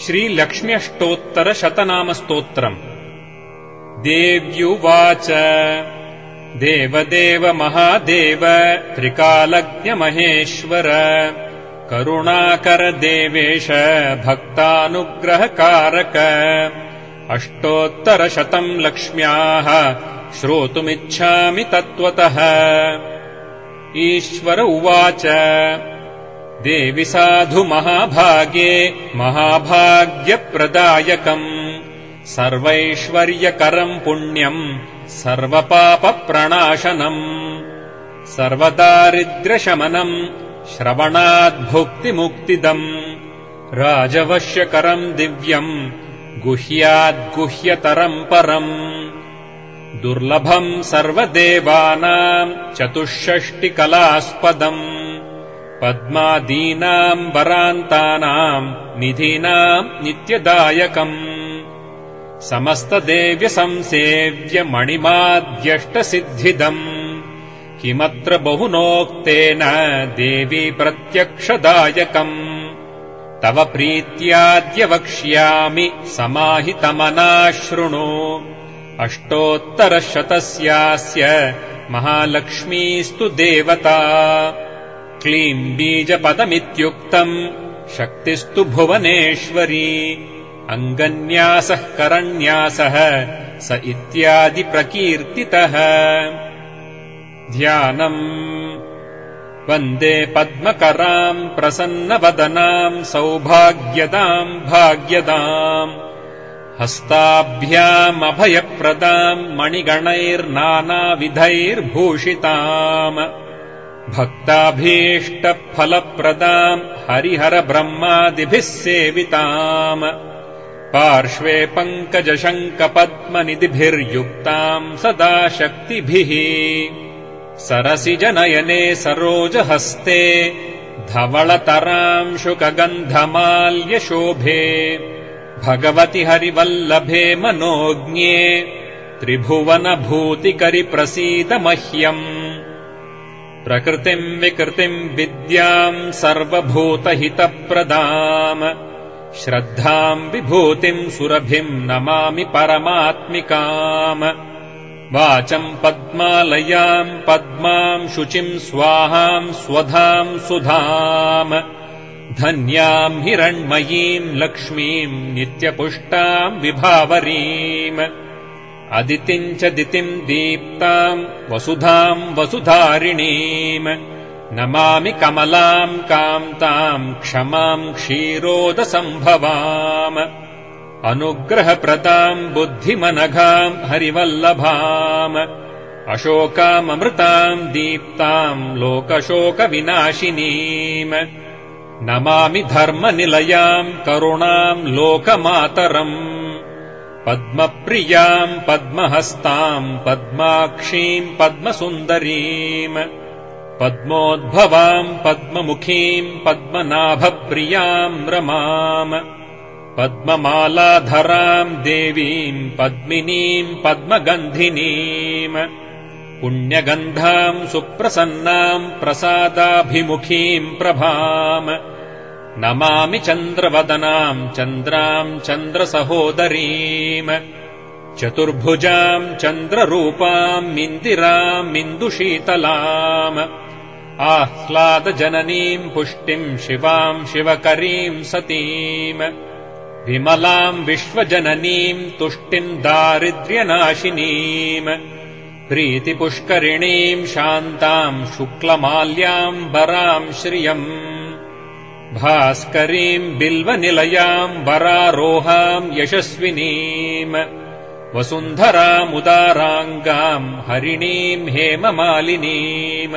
श्रीलक्ष्म्यष्टोत्तरशतनामस्तोत्रम्। देव्युवाच। देवदेव महादेव त्रिकालज्ञमहेश्वर। करुणाकर देवेश भक्तानुग्रहकारक। अष्टोत्तरशतम् लक्ष्म्याः श्रोतुमिच्छामि तत्त्वतः। ईश्वर उवाच देवि साधु महाभागे महाभाग्यप्रदायकम्। सर्वैश्वर्यकरम् पुण्यम् सर्वपापप्रणाशनम् सर्वदारिद्र्यशमनम् श्रवणाद्भुक्तिमुक्तिदम्। राजवश्यकरम् दिव्यम् गुह्याद्गुह्यतरम् परम्। दुर्लभम् सर्वदेवानाम् चतुष्षष्टिकलास्पदम् पद्मादीनाम् वरान्तानाम् निधीनाम् नित्यदायकम्। समस्तदेव्यसंसेव्यमणिमाद्यष्टसिद्धिदम्। किमत्र बहुनोक्तेन देवी प्रत्यक्षदायकम्। तव प्रीत्याद्य वक्ष्यामि समाहितमनाशृणु। अष्टोत्तरशतस्यास्य महालक्ष्मीस्तु देवता क्लीम् बीजपदमित्युक्तम् शक्तिस्तु भुवनेश्वरी। अङ्गन्यासः करन्यासः स इत्यादिप्रकीर्तितः ध्यानम्। वन्दे पद्मकराम् प्रसन्नवदनाम् सौभाग्यदाम् भाग्यदाम्। हस्ताभ्यामभयप्रदाम् मणिगणैर्नानाविधैर्भूषिताम् भक्ताभीष्टफलप्रदाम् हरिहरब्रह्मादिभिः सेविताम्। पार्श्वे पङ्कजशङ्कपद्मनिधिभिर्युक्ताम् सदा शक्तिभिः सरसिजनयने सरोजहस्ते धवलतराम् शुकगन्धमाल्यशोभे। भगवति हरिवल्लभे मनोज्ञे त्रिभुवनभूतिकरि प्रसीद मह्यम् प्रकृतिम् विकृतिम् विद्याम् सर्वभूतहितप्रदाम्। श्रद्धाम् विभूतिम् सुरभिम् नमामि परमात्मिकाम्। वाचम् पद्मालयाम् पद्माम् शुचिम् स्वाहाम् स्वधाम् सुधाम्। धन्याम् हिरण्मयीम् लक्ष्मीम् नित्यपुष्टाम् विभावरीम् अदितिम् च दितिम् दीप्ताम् वसुधाम् वसुधारिणीम्। नमामि कमलाम् कान्ताम् क्षमाम् क्षीरोदसम्भवाम्। अनुग्रहप्रदाम् बुद्धिमनघाम् हरिवल्लभाम्। अशोकाममृताम् दीप्ताम् लोकशोकविनाशिनीम्। नमामि धर्मनिलयाम् करुणाम् लोकमातरम् पद्मप्रियाम् पद्महस्ताम् पद्माक्षीम् पद्मसुन्दरीम् पद्मोद्भवाम् पद्ममुखीम् पद्मनाभप्रियाम् रमाम् पद्ममालाधराम् देवीम् पद्मिनीम् पद्मगन्धिनीम् पुण्यगन्धाम् सुप्रसन्नाम् प्रसादाभिमुखीम् प्रभाम् नमामि चन्द्रवदनाम् चन्द्राम् चन्द्रसहोदरीम् चतुर्भुजाम् चन्द्ररूपाम् इन्दिराम् इन्दुशीतलाम् आह्लादजननीम् पुष्टिम् शिवाम् शिवकरीम् सतीम् विमलाम् विश्वजननीम् तुष्टिम् दारिद्र्यनाशिनीम् प्रीतिपुष्करिणीम् शान्ताम् शुक्लमाल्याम् वराम् श्रियम् भास्करीम् बिल्वनिलयाम् वरारोहाम् यशस्विनीम् वसुन्धरामुदाराङ्गाम् हरिणीम् हेममालिनीम्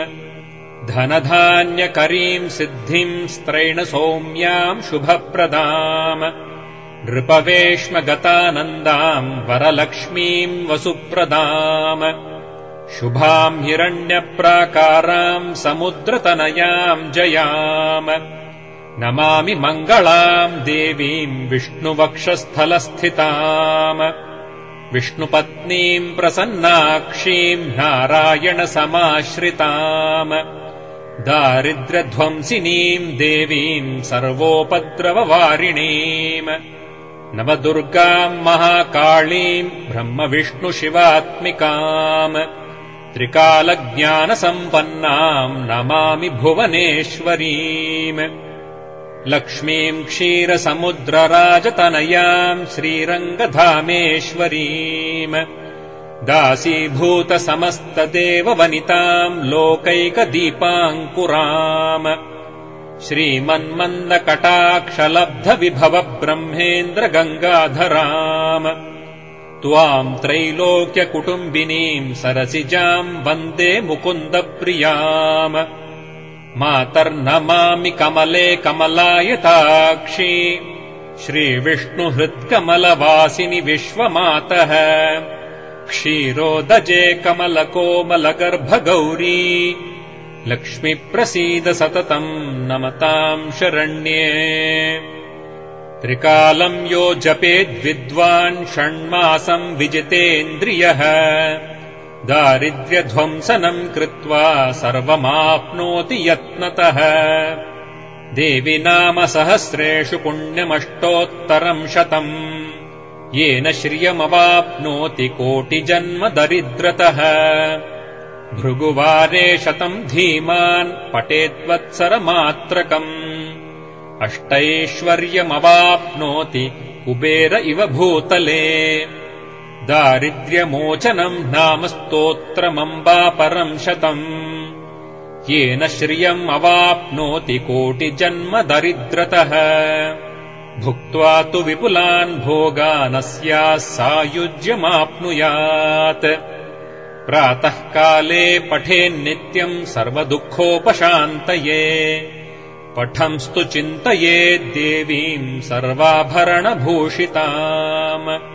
धनधान्यकरीम् सिद्धिम् स्त्रैणसौम्याम् शुभप्रदाम् नृपवेश्मगतानन्दाम् वरलक्ष्मीम् वसुप्रदाम् शुभाम् हिरण्यप्राकाराम् समुद्रतनयाम् जयाम् नमामि मङ्गलाम् देवीम् विष्णुवक्षस्थलस्थिताम्। विष्णुपत्नीम् प्रसन्नाक्षीम् नारायणसमाश्रिताम्। दारिद्र्यध्वंसिनीम् देवीम् सर्वोपद्रववारिणीम्। नवदुर्गाम् महाकाळीम् ब्रह्मविष्णुशिवात्मिकाम्। त्रिकालज्ञानसम्पन्नाम् नमामि भुवनेश्वरीम् लक्ष्मीम् क्षीरसमुद्रराजतनयाम् श्रीरङ्गधामेश्वरीम् दासीभूतसमस्तदेववनिताम् लोकैकदीपाङ्कुराम् श्रीमन्मन्दकटाक्षलब्धविभवब्रह्मेन्द्रगङ्गाधराम् त्वाम् त्रैलोक्यकुटुम्बिनीम् सरसिजाम् वन्दे मुकुन्दप्रियाम् मातर्नमामि कमले कमलायताक्षी। श्रीविष्णुहृत्कमलवासिनि विश्वमातः। क्षीरोदजे कमलकोमलगर्भगौरी। लक्ष्मीप्रसीद सततम् नमताम् शरण्ये। त्रिकालम् यो जपेद्विद्वान् षण्मासम् विजितेन्द्रियः दारिद्र्यध्वंसनम् कृत्वा सर्वमाप्नोति यत्नतः। देवि नाम सहस्रेषु पुण्यमष्टोत्तरम् शतम्। येन श्रियमवाप्नोति कोटिजन्म दरिद्रतः। भृगुवारे शतम् धीमान् पटेत्वत्सरमात्रकम् अष्टैश्वर्यमवाप्नोति कुबेर इव भूतले दारिद्र्यमोचनम् नाम स्तोत्रमम्बापरम् शतम्। येन श्रियम् अवाप्नोति कोटिजन्म दरिद्रतः भुक्त्वा तु विपुलान् भोगानस्याः सायुज्यमाप्नुयात्। प्रातःकाले पठेन्नित्यम् सर्वदुःखोपशान्तये। पठंस्तु चिन्तयेद्देवीम् सर्वाभरणभूषिताम्